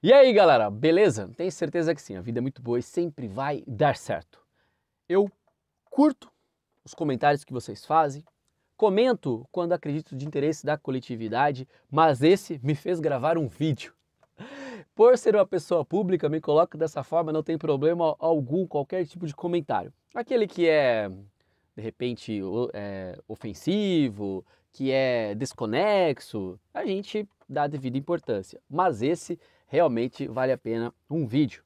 E aí, galera, beleza? Tenho certeza que sim, a vida é muito boa e sempre vai dar certo. Eu curto os comentários que vocês fazem, comento quando acredito de interesse da coletividade, mas esse me fez gravar um vídeo. Por ser uma pessoa pública, me coloco dessa forma, não tem problema algum, qualquer tipo de comentário. Aquele que é, de repente, é, ofensivo, que é desconexo, a gente dá devida importância. Mas esse realmente vale a pena um vídeo.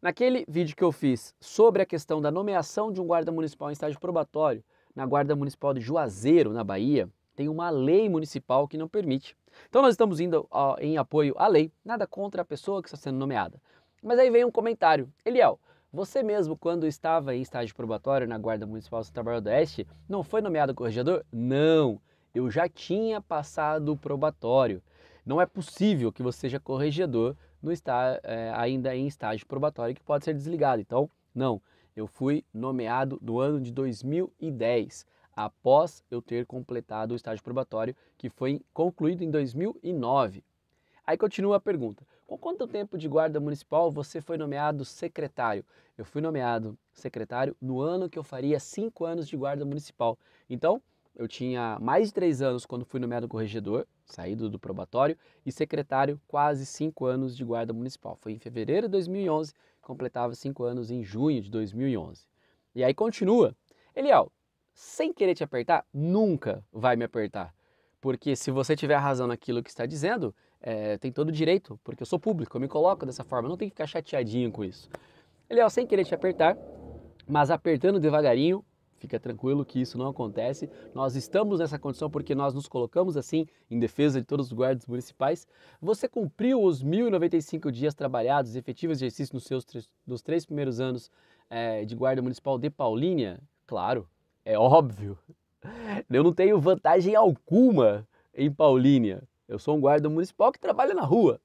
Naquele vídeo que eu fiz sobre a questão da nomeação de um guarda municipal em estágio probatório na Guarda Municipal de Juazeiro, na Bahia, tem uma lei municipal que não permite. Então nós estamos indo ó, em apoio à lei, nada contra a pessoa que está sendo nomeada. Mas aí vem um comentário. Eliel, você mesmo, quando estava em estágio probatório na Guarda Municipal de Santa Bárbara do Oeste, não foi nomeado corregedor? Não, eu já tinha passado o probatório. Não é possível que você seja corregedor no está, é, ainda em estágio probatório que pode ser desligado. Então, não. Eu fui nomeado no ano de 2010, após eu ter completado o estágio probatório, que foi concluído em 2009. Aí continua a pergunta: com quanto tempo de guarda municipal você foi nomeado secretário? Eu fui nomeado secretário no ano que eu faria cinco anos de guarda municipal. Então, eu tinha mais de três anos quando fui nomeado corregedor, saído do probatório, e secretário quase cinco anos de guarda municipal. Foi em fevereiro de 2011, completava cinco anos em junho de 2011. E aí continua. Eliel, sem querer te apertar, nunca vai me apertar. Porque se você tiver razão naquilo que está dizendo, é, tem todo o direito, porque eu sou público, eu me coloco dessa forma, não tem que ficar chateadinho com isso. Eliel, sem querer te apertar, mas apertando devagarinho, Fica tranquilo que isso não acontece. Nós estamos nessa condição porque nós nos colocamos assim em defesa de todos os guardas municipais. Você cumpriu os 1.095 dias trabalhados, efetivos de exercício nos seus nos três primeiros anos é, de guarda municipal de Paulínia? Claro, é óbvio. Eu não tenho vantagem alguma em Paulínia. Eu sou um guarda municipal que trabalha na rua.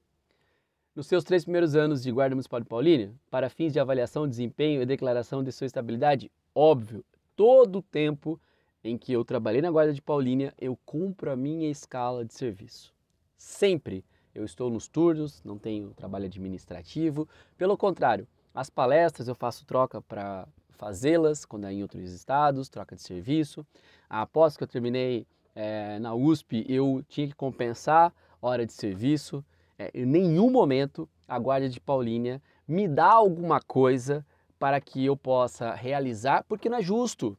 Nos seus três primeiros anos de guarda municipal de Paulínia, para fins de avaliação de desempenho e declaração de sua estabilidade, óbvio, todo o tempo em que eu trabalhei na Guarda de Paulínia, eu cumpro a minha escala de serviço. Sempre eu estou nos turnos, não tenho trabalho administrativo. Pelo contrário, as palestras eu faço troca para fazê-las quando é em outros estados, troca de serviço. Após que eu terminei é, na USP, eu tinha que compensar hora de serviço. É, em nenhum momento a Guarda de Paulínia me dá alguma coisa para que eu possa realizar, porque não é justo,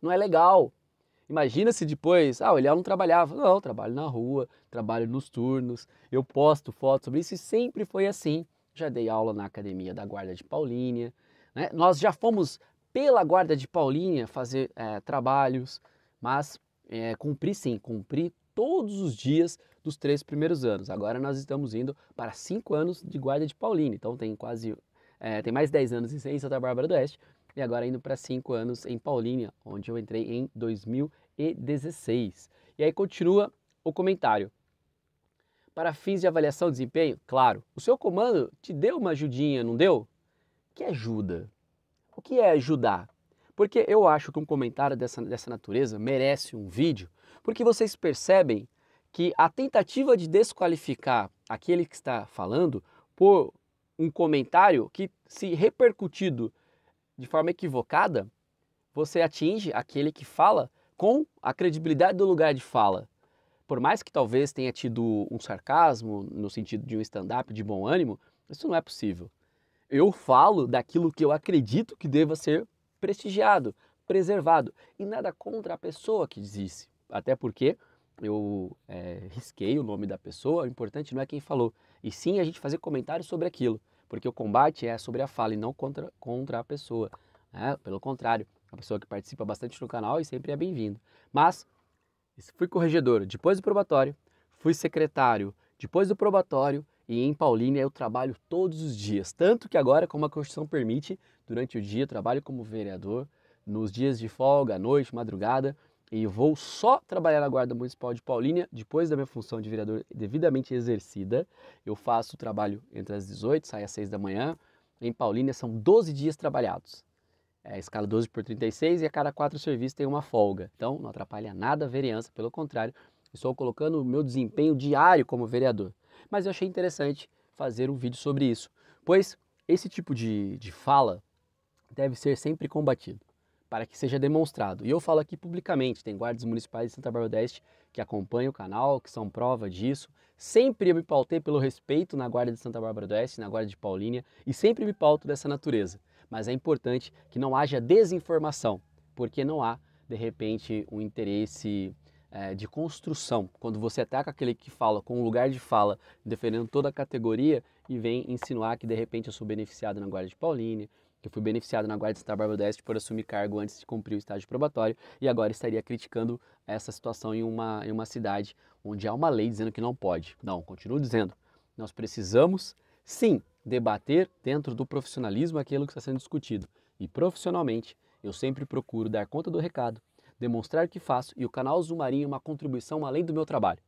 não é legal. Imagina se depois, ah, o Eliel não trabalhava. Não, trabalho na rua, trabalho nos turnos, eu posto fotos sobre isso e sempre foi assim. Já dei aula na academia da Guarda de Paulínia, né? nós já fomos pela Guarda de Paulínia fazer é, trabalhos, mas é, cumpri sim, cumpri todos os dias dos três primeiros anos. Agora nós estamos indo para cinco anos de Guarda de Paulínia, então tem quase é, tem mais de 10 anos em Santa Bárbara do Oeste e agora indo para 5 anos em Paulínia, onde eu entrei em 2016. E aí continua o comentário. Para fins de avaliação de desempenho, claro, o seu comando te deu uma ajudinha, não deu? Que ajuda? O que é ajudar? Porque eu acho que um comentário dessa, dessa natureza merece um vídeo, porque vocês percebem que a tentativa de desqualificar aquele que está falando por um comentário que, se repercutido de forma equivocada, você atinge aquele que fala com a credibilidade do lugar de fala. Por mais que talvez tenha tido um sarcasmo no sentido de um stand-up de bom ânimo, isso não é possível. Eu falo daquilo que eu acredito que deva ser prestigiado, preservado, e nada contra a pessoa que disse. Até porque eu é, risquei o nome da pessoa, o importante não é quem falou, e sim a gente fazer comentários sobre aquilo, porque o combate é sobre a fala e não contra, contra a pessoa. Né? Pelo contrário, a pessoa que participa bastante no canal e sempre é bem-vindo. Mas, fui corregedor depois do probatório, fui secretário depois do probatório e em Paulínia eu trabalho todos os dias. Tanto que agora, como a Constituição permite, durante o dia trabalho como vereador, nos dias de folga, à noite, madrugada, e vou só trabalhar na Guarda Municipal de Paulínia depois da minha função de vereador devidamente exercida. Eu faço o trabalho entre as 18 sai às 6 da manhã. Em Paulínia são 12 dias trabalhados. É a escala 12 por 36 e a cada quatro serviços tem uma folga. Então não atrapalha nada a vereança, pelo contrário, estou colocando o meu desempenho diário como vereador. Mas eu achei interessante fazer um vídeo sobre isso, pois esse tipo de, de fala deve ser sempre combatido para que seja demonstrado. E eu falo aqui publicamente, tem guardas municipais de Santa Bárbara do Oeste que acompanham o canal, que são prova disso. Sempre eu me pautei pelo respeito na guarda de Santa Bárbara do Oeste, na guarda de Paulínia, e sempre me pauto dessa natureza. Mas é importante que não haja desinformação, porque não há, de repente, um interesse é, de construção. Quando você ataca aquele que fala com um lugar de fala, defendendo toda a categoria, e vem insinuar que de repente eu sou beneficiado na guarda de Paulínia, que fui beneficiado na Guarda de Santa Bárbara do Oeste por assumir cargo antes de cumprir o estágio probatório e agora estaria criticando essa situação em uma, em uma cidade onde há uma lei dizendo que não pode. Não, continuo dizendo, nós precisamos sim debater dentro do profissionalismo aquilo que está sendo discutido e profissionalmente eu sempre procuro dar conta do recado, demonstrar que faço e o canal Zumarinho é uma contribuição além do meu trabalho.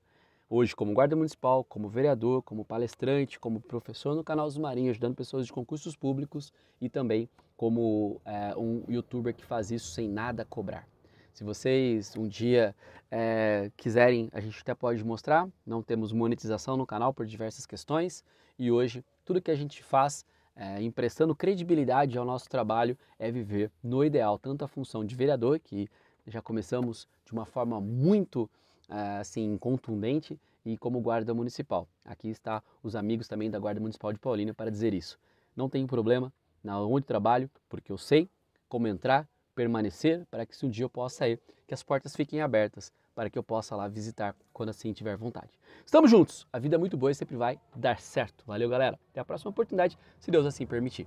Hoje, como guarda municipal, como vereador, como palestrante, como professor no canal dos Marinhos, ajudando pessoas de concursos públicos e também como é, um youtuber que faz isso sem nada cobrar. Se vocês um dia é, quiserem, a gente até pode mostrar. Não temos monetização no canal por diversas questões e hoje tudo que a gente faz é, emprestando credibilidade ao nosso trabalho é viver no ideal, tanto a função de vereador, que já começamos de uma forma muito assim contundente e como guarda municipal. Aqui está os amigos também da Guarda Municipal de Paulínia para dizer isso. Não tenho problema na onde trabalho, porque eu sei como entrar, permanecer, para que se um dia eu possa sair, que as portas fiquem abertas para que eu possa lá visitar quando assim tiver vontade. Estamos juntos, a vida é muito boa e sempre vai dar certo. Valeu, galera. Até a próxima oportunidade, se Deus assim permitir.